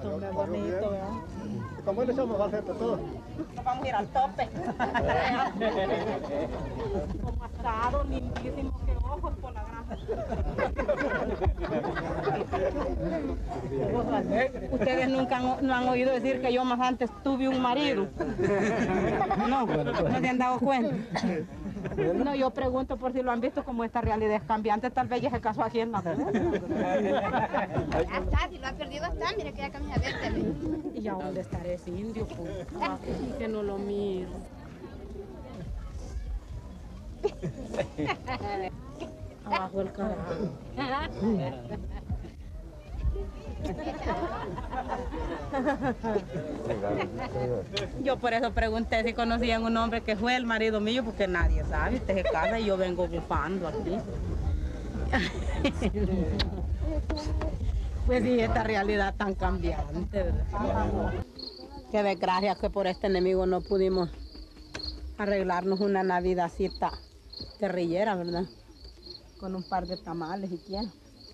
es un gran bonito, ¿verdad? ¿Cómo le echamos al reto todo? Nos vamos a ir al tope. Como asado, lindísimo, que ojos por la grasa. Ustedes nunca han, no han oído decir que yo más antes tuve un marido. No, no se han dado cuenta. No, yo pregunto por si lo han visto como esta realidad es cambiante, tal vez ya es el caso aquí en la Ya está, si lo ha perdido está, mire que ya camina verde. ¿Y a dónde estará ese indio? Pues? Que no lo miro. Abajo el carajo. Yo por eso pregunté si conocían un hombre que fue el marido mío, porque nadie sabe. Usted se casa y yo vengo bufando aquí. Pues sí, esta realidad tan cambiante. Qué desgracia que por este enemigo no pudimos arreglarnos una navidadcita guerrillera, ¿verdad? Con un par de tamales y quién.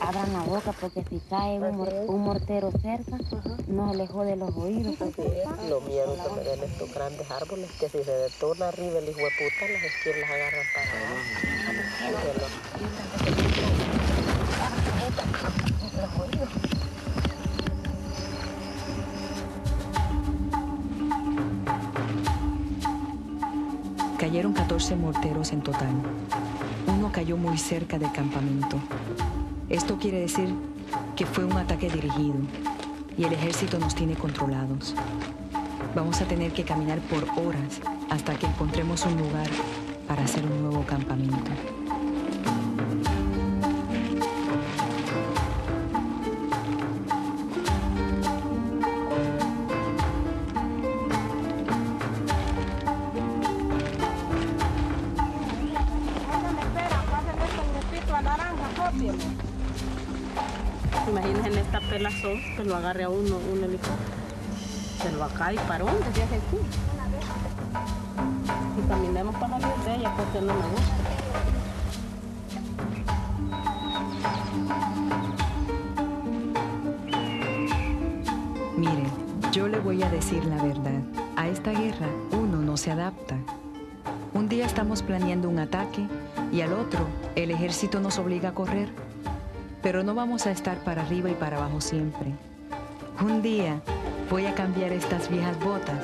Abran la boca porque si cae un, mor- un mortero cerca, no se le jode los oídos. porque- Lo miedo que me den estos grandes árboles, que si se detona arriba el hijo de puta, las esquinas las agarran para abajo. Cayeron 14 morteros en total. Cayó muy cerca del campamento. Esto quiere decir que fue un ataque dirigido y el ejército nos tiene controlados. Vamos a tener que caminar por horas hasta que encontremos un lugar para hacer un nuevo campamento. Imagínense esta pelazón que lo agarre a uno, un helicóptero. Se lo acá y hace aquí. Y caminemos para la de ella porque no me gusta. Miren, yo le voy a decir la verdad. A esta guerra uno no se adapta. Un día estamos planeando un ataque y al otro el ejército nos obliga a correr. Pero no vamos a estar para arriba y para abajo siempre. Un día voy a cambiar estas viejas botas